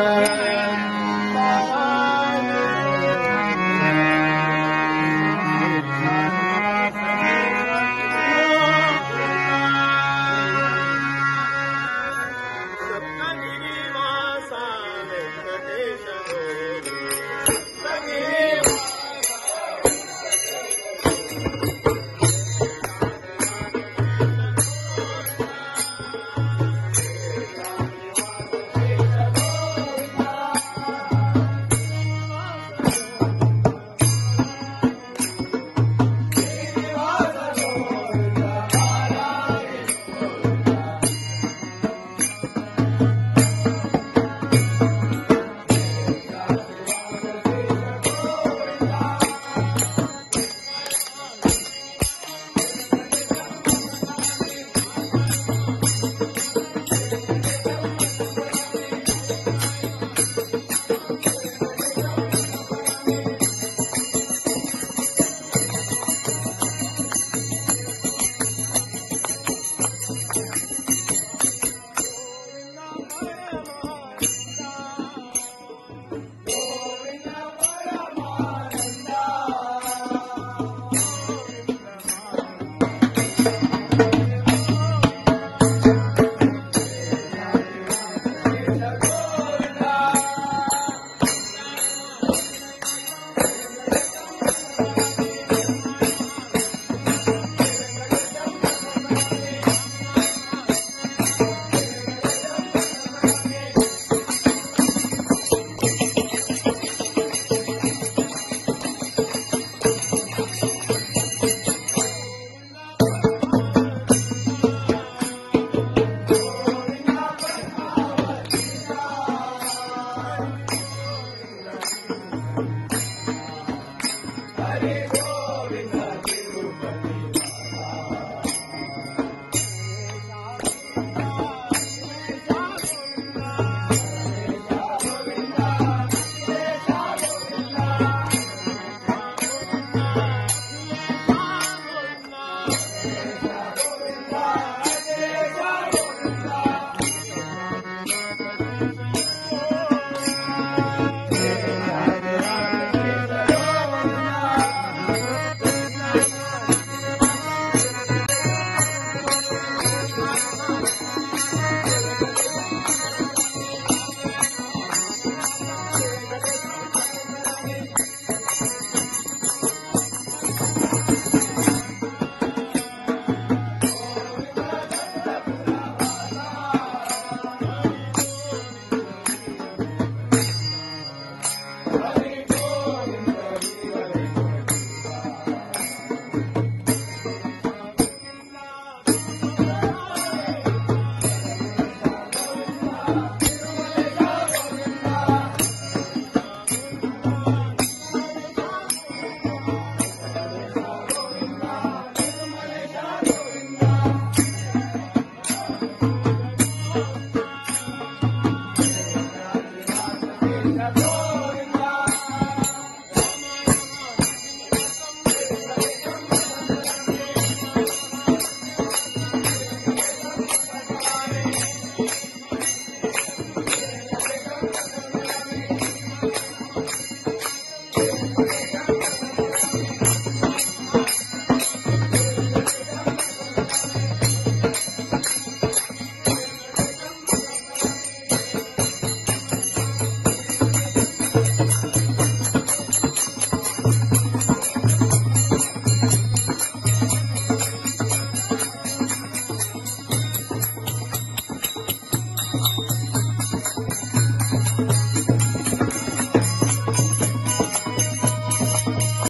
Amen.